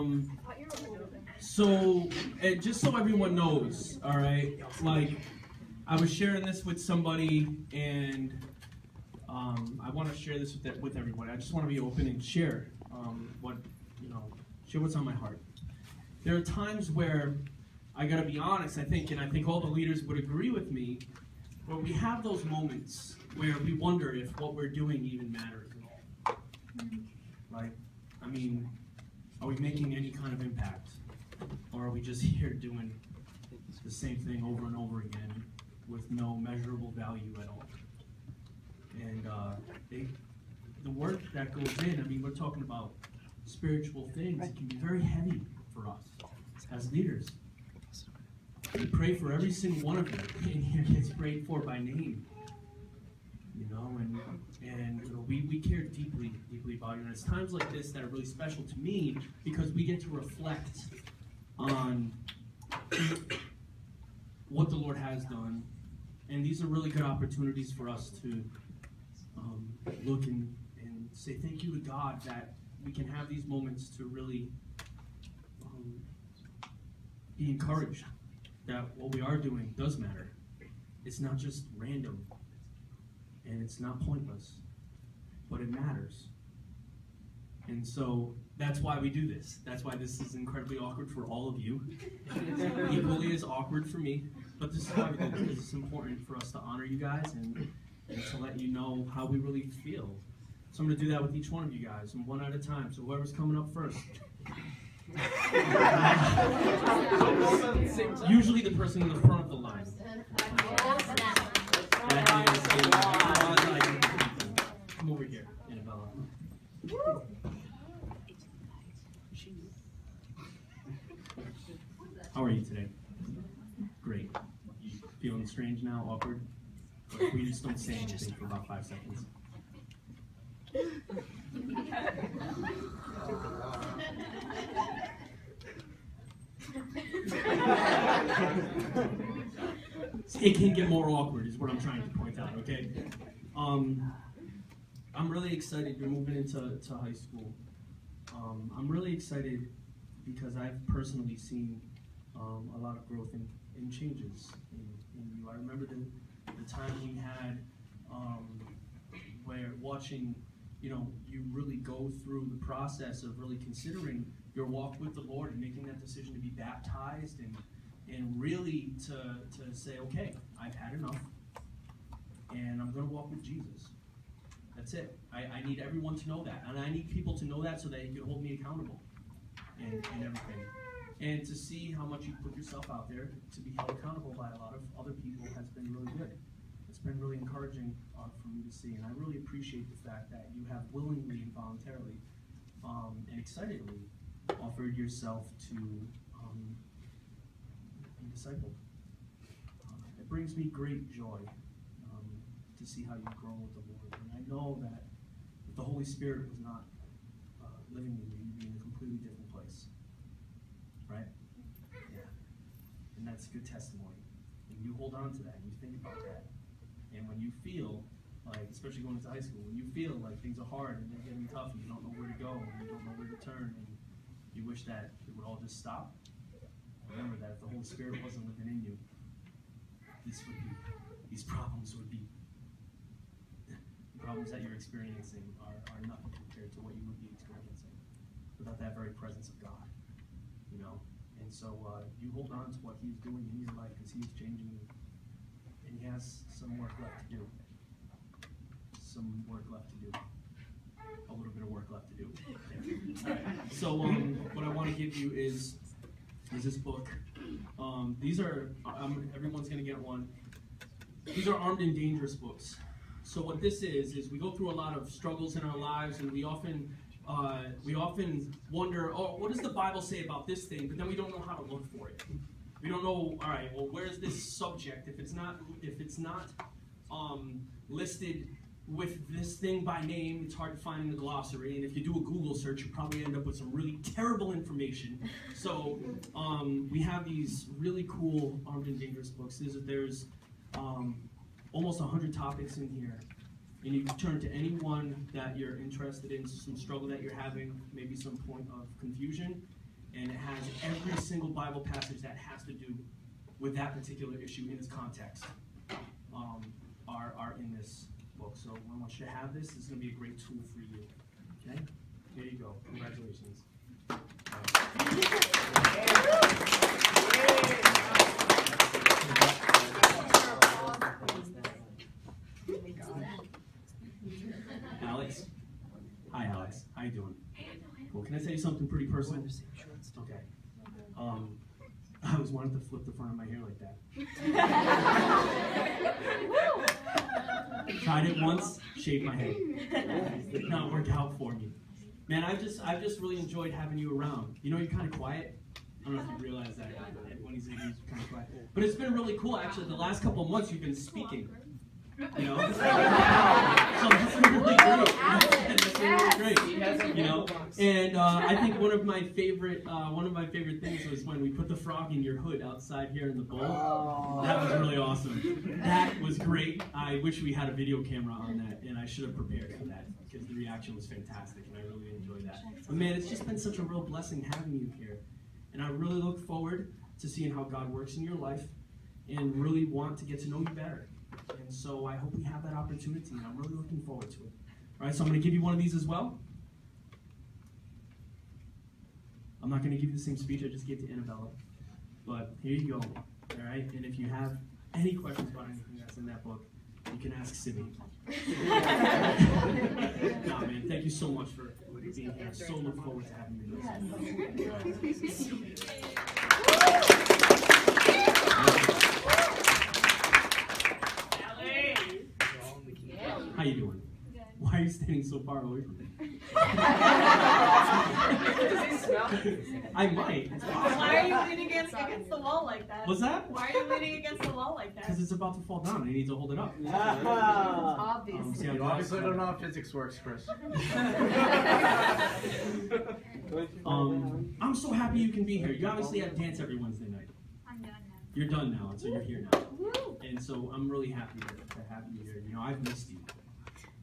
Um, so, and just so everyone knows, all right, like, I was sharing this with somebody, and um, I want to share this with, with everybody. I just want to be open and share um, what, you know, share what's on my heart. There are times where I got to be honest, I think, and I think all the leaders would agree with me, where we have those moments where we wonder if what we're doing even matters at all. Right? I mean, are we making any kind of impact? Or are we just here doing the same thing over and over again with no measurable value at all? And uh, they, the work that goes in, I mean, we're talking about spiritual things. It can be very heavy for us as leaders. We pray for every single one of you in here gets prayed for by name. You know, and and you know, we, we care deeply, deeply about you. And it's times like this that are really special to me because we get to reflect on what the Lord has done. And these are really good opportunities for us to um, look and, and say thank you to God that we can have these moments to really um, be encouraged that what we are doing does matter. It's not just random and it's not pointless, but it matters. And so that's why we do this. That's why this is incredibly awkward for all of you. Equally as awkward for me. But this is why we do this it's important for us to honor you guys and, and to let you know how we really feel. So I'm going to do that with each one of you guys, and one at a time. So whoever's coming up first. Usually the person in the front of the line. Come over here, Annabella. How are you today? Great. You feeling strange now? Awkward? we just don't say anything for about five seconds. it can get more awkward, is what I'm trying to point out. Okay. Um, I'm really excited. You're moving into to high school. Um, I'm really excited because I've personally seen um, a lot of growth and, changes in, in, you. I remember the, the time we had um, where watching, you know, you really go through the process of really considering your walk with the Lord and making that decision to be baptized and and really to, to say, okay, I've had enough, and I'm going to walk with Jesus. That's it. I, I need everyone to know that, and I need people to know that so that you can hold me accountable and, and everything. And to see how much you put yourself out there to be held accountable by a lot of other people has been really good. It's been really encouraging uh, for me to see, and I really appreciate the fact that you have willingly and voluntarily um, and excitedly offered yourself to um, be discipled. Uh, it brings me great joy to see how you grow with the Lord, and I know that if the Holy Spirit was not uh, living in you, you'd be in a completely different place, right? Yeah, and that's a good testimony. And you hold on to that, and you think about that, and when you feel like, especially going into high school, when you feel like things are hard and they're getting tough, and you don't know where to go, and you don't know where to turn, and you wish that it would all just stop. Remember that if the Holy Spirit wasn't living in you, this would be, these problems would be, problems that you're experiencing are, are nothing compared to what you would be experiencing without that very presence of God. You know? And so uh, you hold on to what He's doing in your life because He's changing you. And He has some work left to do. Some work left to do a little bit of work left to do. Yeah. So um, what I want to give you is is this book. Um, these are um, everyone's gonna get one. These are armed and dangerous books. So what this is is we go through a lot of struggles in our lives, and we often uh, we often wonder, oh, what does the Bible say about this thing? But then we don't know how to look for it. We don't know. All right, well, where's this subject? If it's not if it's not um, listed with this thing by name, it's hard to find in the glossary. And if you do a Google search, you probably end up with some really terrible information. So um, we have these really cool armed and dangerous books. There's, there's um, almost 100 topics in here and you can turn to anyone that you're interested in, some struggle that you're having, maybe some point of confusion, and it has every single Bible passage that has to do with that particular issue in its context um, are, are in this book. So I want you to have this. It's going to be a great tool for you. Okay? Here you go. Congratulations. Alex. Hi, Alex. How you doing? Well, can I tell you something pretty personal? Okay. Um, I always wanted to flip the front of my hair like that. Tried it once, shaved my head. Did not work out for me. Man, I've just I've just really enjoyed having you around. You know, you're kind of quiet. I don't know if you realize that when he's in, he's kind of quiet. But it's been really cool, actually. The last couple of months, you've been speaking. You know, so that's really great. That's been really great. You know, and uh, I think one of my favorite uh, one of my favorite things was when we put the frog in your hood outside here in the bowl. That was really awesome. That was great. I wish we had a video camera on that, and I should have prepared for that because the reaction was fantastic, and I really enjoyed that. But man, it's just been such a real blessing having you here, and I really look forward to seeing how God works in your life, and really want to get to know you better. And so I hope we have that opportunity, and I'm really looking forward to it. All right, so I'm going to give you one of these as well. I'm not going to give you the same speech I just gave to Annabella, but here you go. All right, and if you have any questions about anything that's in that book, you can ask Simi. nah, man, thank you so much for being here. So look forward to having you. How you doing? Good. Why are you standing so far away from me? I might. It's Why are you leaning against, against the wall like that? What's that? Why are you leaning against the wall like that? Because it's about to fall down. I need to hold it up. Um, see how You obviously don't know how physics works, Chris. Um, I'm so happy you can be here. You obviously have dance every Wednesday night. I'm done now. You're done now, and so you're here now. And so I'm really happy to, to have you here. You know, I've missed you.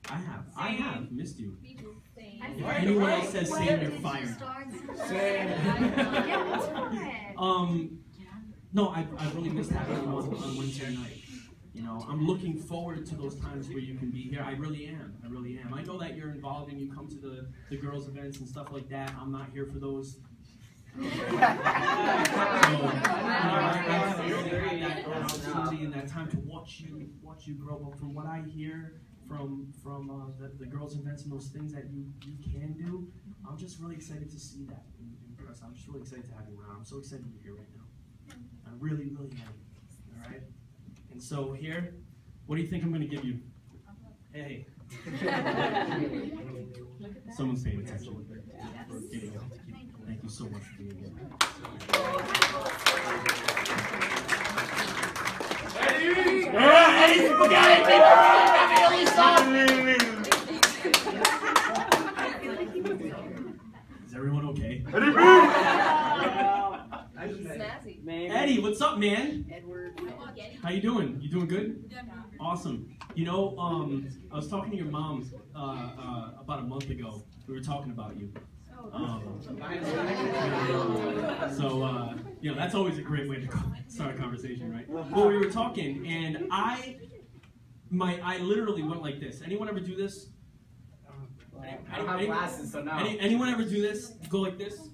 I have. I have missed you. If anyone else says same, you're fired. Um, no, I, I really missed having you on, on Wednesday night. You know, I'm looking forward to those times where you can be here. I really am. I really am. I know that you're involved and you come to the, the girls' events and stuff like that. I'm not here for those. So, you know, I, I haven't really had that opportunity and that time to watch you watch you grow. But from what I hear from from uh, the, the girls' events and those things that you, you can do, I'm just really excited to see that in, in person. I'm just really excited to have you around. I'm so excited you're here right now. I really, really am. All right. And so here, what do you think I'm going to give you? Hey. Someone's paying attention. We're getting. Thank you so much for being here. Is everyone okay? Eddie, what's up, man? Edward. How you doing? You doing good? Awesome. You know, um, I was talking to your mom uh, uh, about a month ago. We were talking about you. Um, so, uh, you know, that's always a great way to start a conversation, right? Well, we were talking, and I, my, I literally went like this. Anyone ever do this? I don't have glasses, so no. Any, anyone ever do this? Go like this?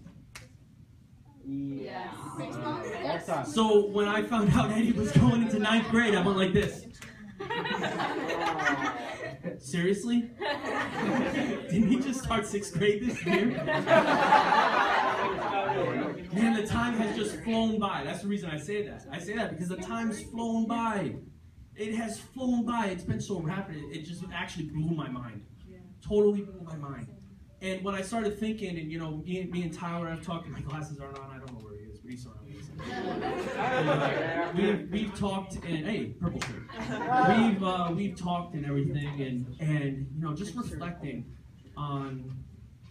So when I found out Eddie was going into ninth grade, I went like this. Seriously? Didn't he just start sixth grade this year? Man, the time has just flown by. That's the reason I say that. I say that because the time's flown by. It has flown by. It's been so rapid. It just actually blew my mind. Totally blew my mind. And when I started thinking, and you know, me, me and Tyler I've talked. My glasses aren't on. I don't know where he is, but he's around. We've, we've talked and hey, purple shirt. We've uh, we've talked and everything, and and you know, just reflecting on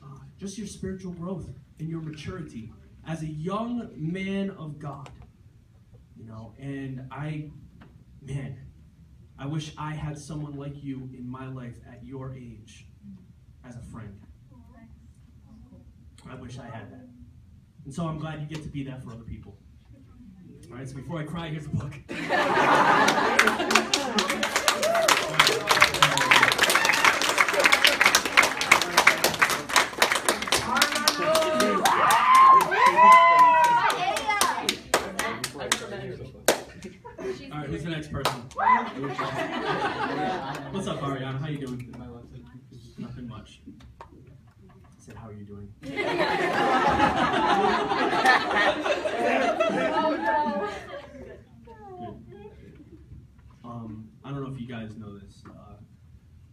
uh, just your spiritual growth and your maturity as a young man of God. You know, and I, man, I wish I had someone like you in my life at your age as a friend. I wish I had that. And so I'm glad you get to be that for other people. Right, so before I cry, here's a book. All right, who's the next person? What's up, Ariana? How you doing? Nothing much. I said, how are you doing? Um, I don't know if you guys know this, uh,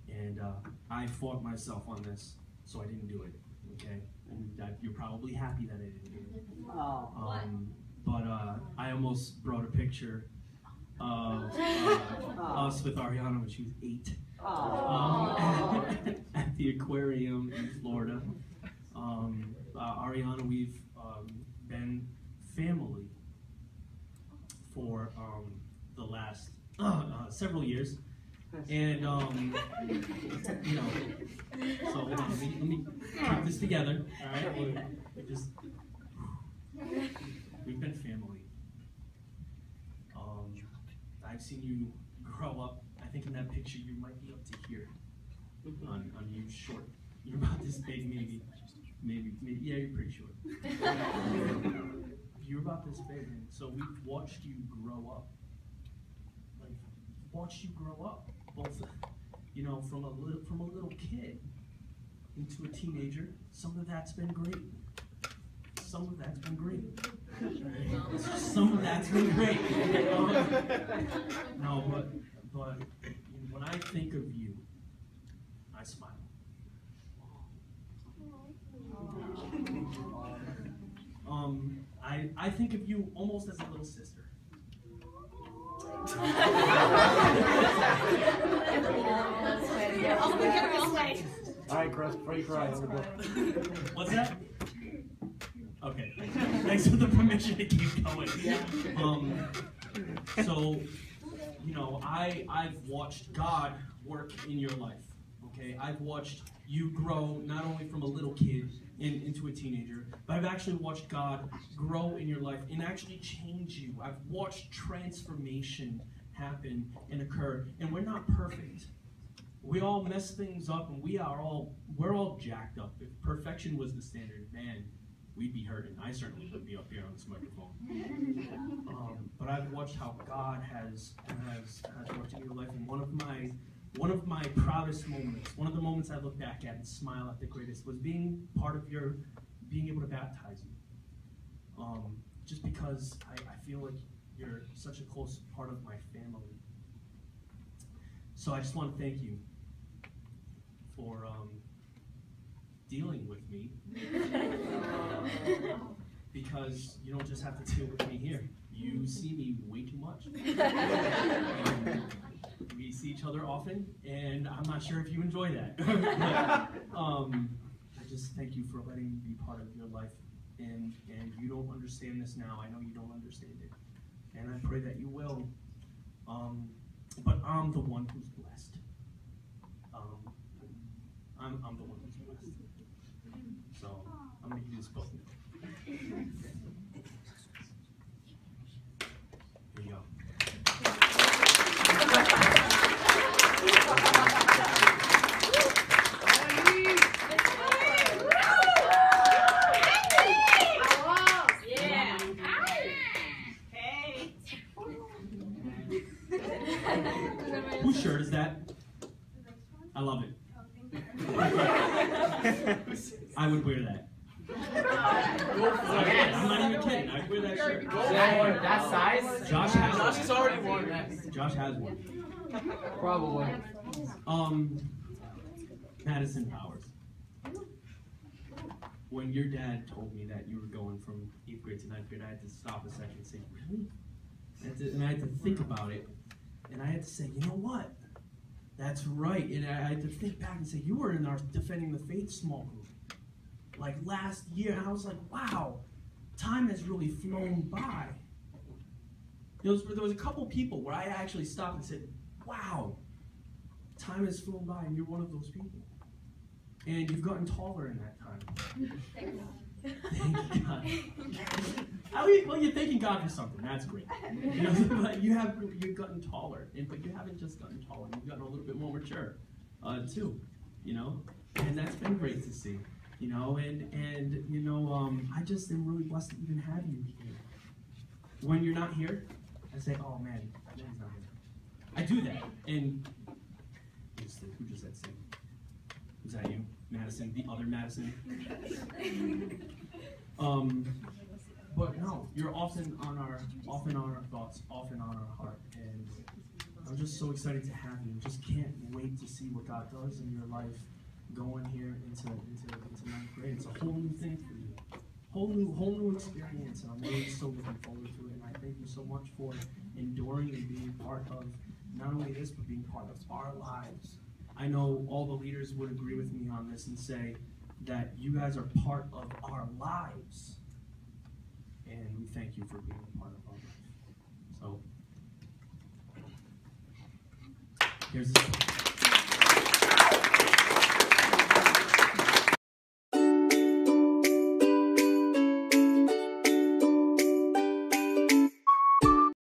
and uh, I fought myself on this, so I didn't do it. Okay, and that, you're probably happy that I didn't do it. Oh. Um, but uh, I almost brought a picture of uh, us with Ariana when she was eight um, at the aquarium in Florida. Um, uh, Ariana, we've um, been family for um, the last uh, several years, and um, you know, so hold on, let me, let me keep this together. All right, we we just we've been family. Um, I've seen you grow up. I think in that picture you might be up to here. On, on you short. You're about this big, maybe. Maybe, maybe yeah, you're pretty short. you're about this big, so we've watched you grow up. Like, watched you grow up. You know, from a little from a little kid into a teenager. Some of that's been great. Some of that's been great. Some of that's been great. No, but but when I think of you, I smile. Um, I I think of you almost as a little sister. I'll look at her this way. All right, Chris, you cry. What's that? Okay. Thanks for the permission to keep going. Um, so, you know, I I've watched God work in your life. Okay, I've watched you grow not only from a little kid in, into a teenager, but I've actually watched God grow in your life and actually change you. I've watched transformation happen and occur, and we're not perfect. We all mess things up, and we are all we're all jacked up. If perfection was the standard, man, we'd be hurting. I certainly wouldn't be up here on this microphone. Um, but I've watched how God has has has worked in your life, and one of my one of my proudest moments, one of the moments I look back at and smile at the greatest, was being part of your being able to baptize you. Um, just because I, I feel like you're such a close part of my family. So I just want to thank you for um, dealing with me because you don't just have to deal with me here. You see me way too much. We see each other often, and I'm not sure if you enjoy that. But, um, I just thank you for letting me be part of your life. And, and you don't understand this now. I know you don't understand it. And I pray that you will. Um, but I'm the one who's blessed. Um, I'm, I'm the one who's blessed. So I'm going to give you this book now. Here you go. Yeah. Hey. Whose shirt is that? I love it. I would wear that. I'm not even kidding. I'd wear that shirt. That, size? Josh has Josh has already worn that. Josh has one. Probably. Um, Madison Powers. When your dad told me that you were going from eighth grade to ninth grade, I had to stop a second and say, "Really?" And, to, and I had to think about it, and I had to say, "You know what? That's right." And I had to think back and say, "You were in our defending the faith small group, like last year," and I was like, "Wow, time has really flown by." There was, there was a couple people where I actually stopped and said, wow, time has flown by and you're one of those people. And you've gotten taller in that time. Thank God. I mean, well, you're thanking God for something. That's great. You know, but you have you've gotten taller, and but you haven't just gotten taller. You've gotten a little bit more mature, uh, too. You know, and that's been great to see. You know, and and you know, um, I just am really blessed to even have you here. When you're not here, I say, "Oh man, he's not here." I do that, and who just, who just said sing? Was that you, Madison? The other Madison? Um, but no, you're often on our, often on our thoughts, often on our heart, and I'm just so excited to have you. Just can't wait to see what God does in your life, going here into into into ninth grade. It's a whole new thing for you, whole new whole new experience, and I'm really so looking forward to it. And I thank you so much for enduring and being part of not only this, but being part of our lives. I know all the leaders would agree with me on this and say that you guys are part of our lives. And we thank you for being part of our lives. So, here's the.